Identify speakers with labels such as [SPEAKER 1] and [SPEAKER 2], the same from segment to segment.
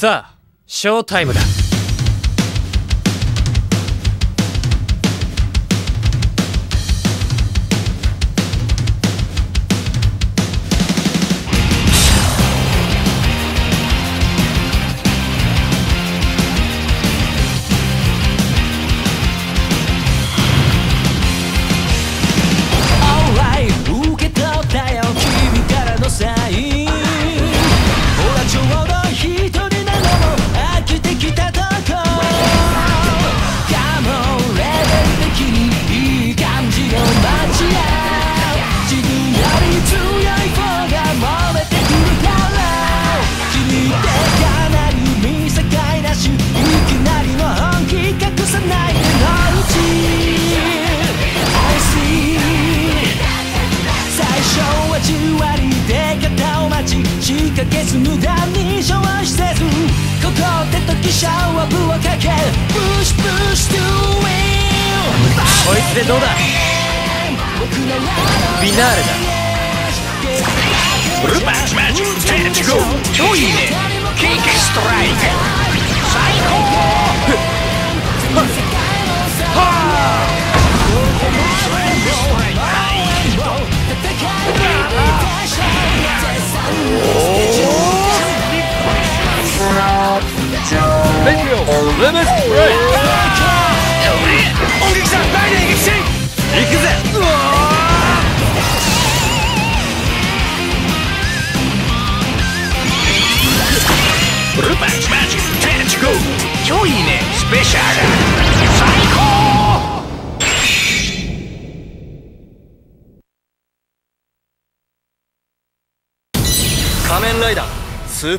[SPEAKER 1] さあショータイムだ。
[SPEAKER 2] スー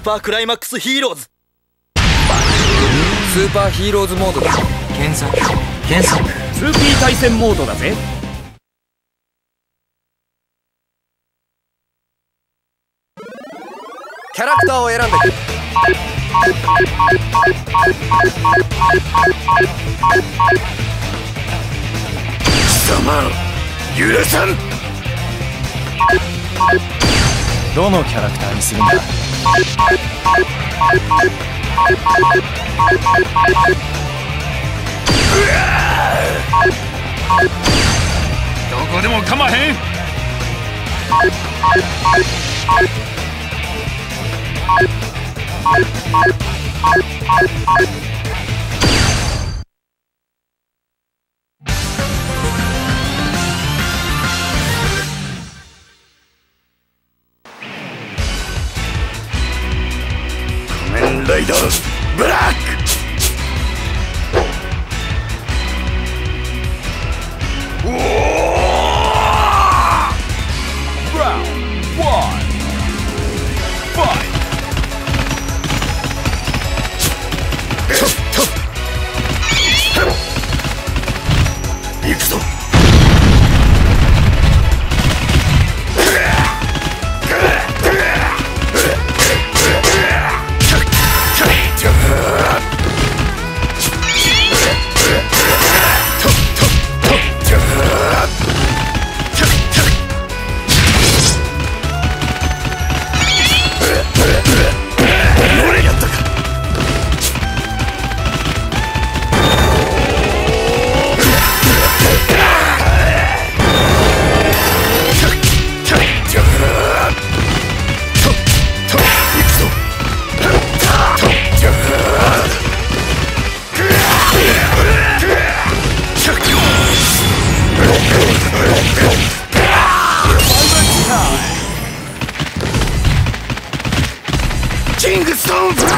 [SPEAKER 2] パークライマックスヒーローズ。ス
[SPEAKER 3] ーパーヒーローズモードだ検索。検索
[SPEAKER 1] 2P 対戦モードだぜ。
[SPEAKER 3] キャラクターを選んで
[SPEAKER 2] 貴様許さん。
[SPEAKER 1] どのキャラクターにするんだ
[SPEAKER 2] どこでもかまへんラ
[SPEAKER 4] soldier!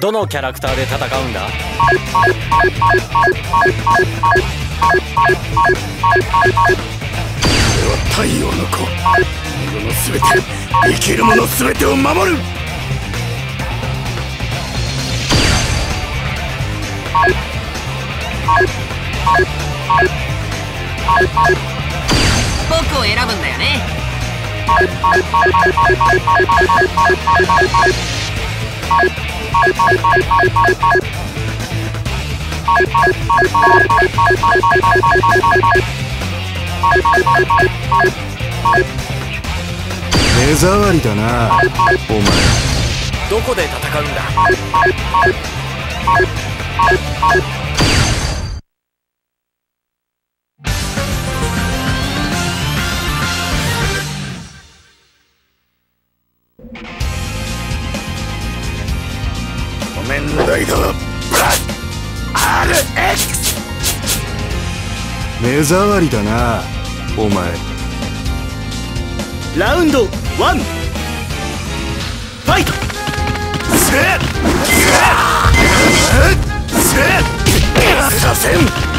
[SPEAKER 4] どのキャラクターで戦うんだ？
[SPEAKER 2] 太陽の子。世のすべて生きるものすべてを守る。
[SPEAKER 5] 僕を選ぶんだよね
[SPEAKER 4] 目障りだなお前。
[SPEAKER 3] どこで戦うんだ？
[SPEAKER 4] 目障りだなお前。
[SPEAKER 3] ラウンド1ファイト。
[SPEAKER 2] せっ。せっ。させん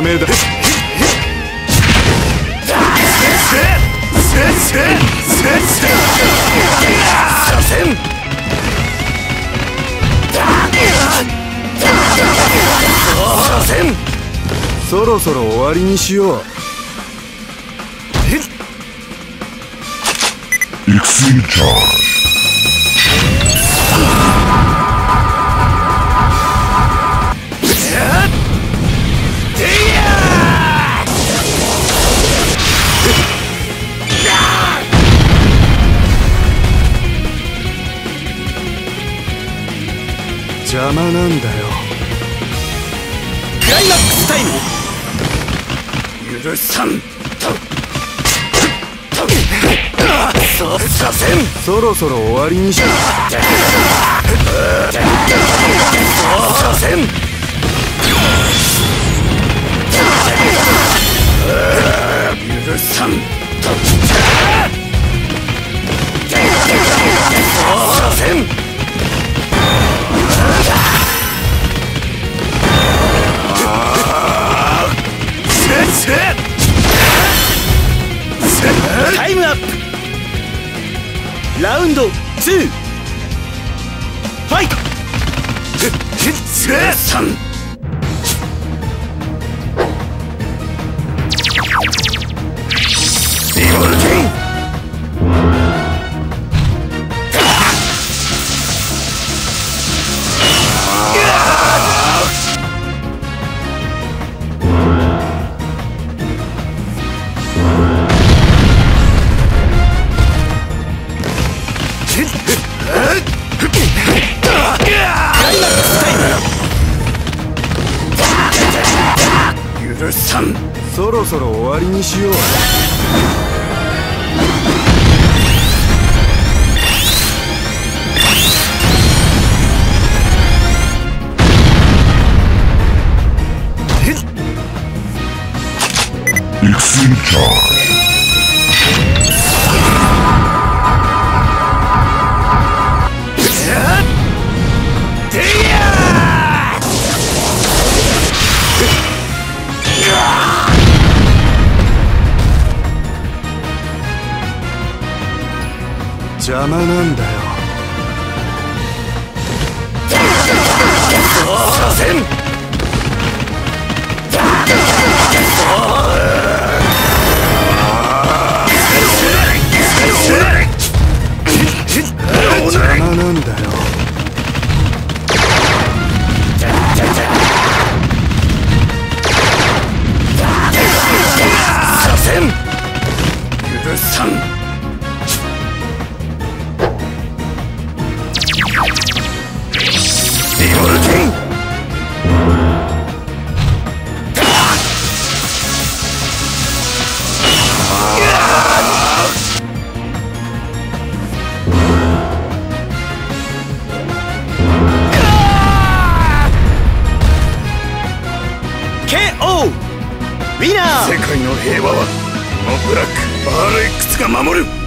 [SPEAKER 4] メだ。
[SPEAKER 6] そろそろ終わりにしよう
[SPEAKER 7] エク
[SPEAKER 6] スイチャー魔なんだよ。
[SPEAKER 3] クライマックスタイム。
[SPEAKER 2] 許さんと。そうさせん。
[SPEAKER 6] そろそろ終わりにしよ
[SPEAKER 2] そう
[SPEAKER 3] ファイト
[SPEAKER 2] 許さん
[SPEAKER 6] そろそろ終わりにしよう
[SPEAKER 7] エクセルチャージ
[SPEAKER 2] Canını 守る。